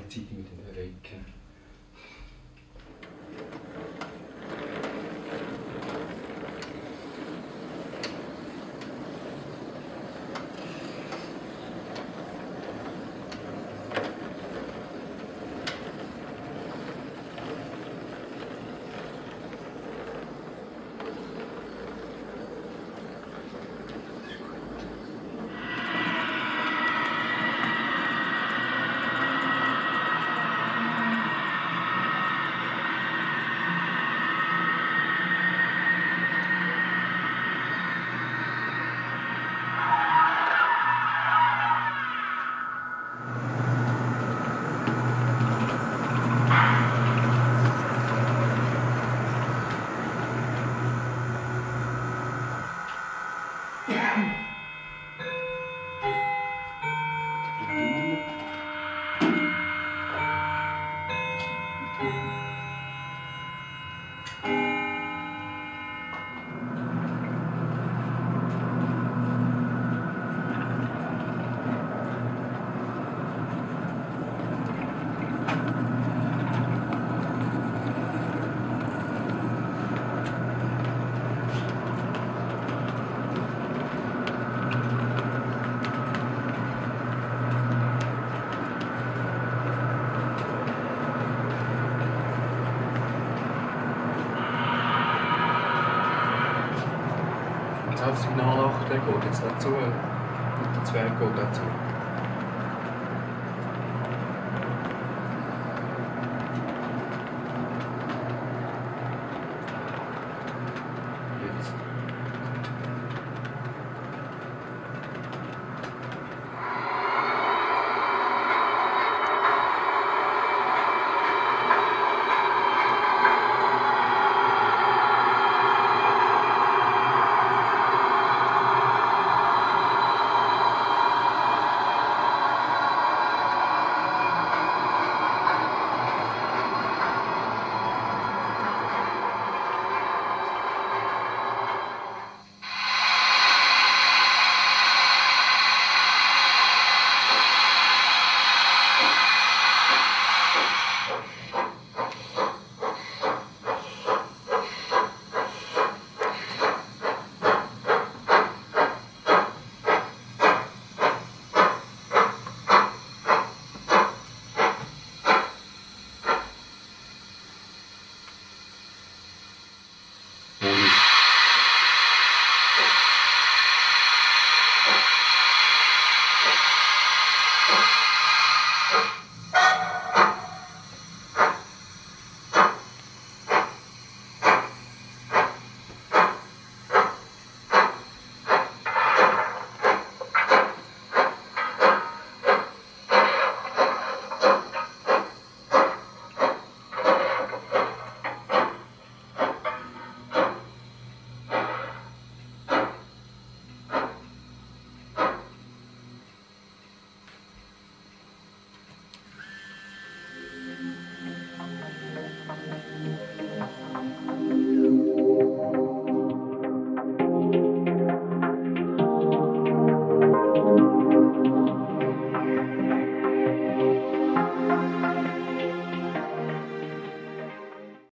critiquing it in, avec Das Signal 8 geht jetzt nicht zu. Und der Zwerg geht auch zu.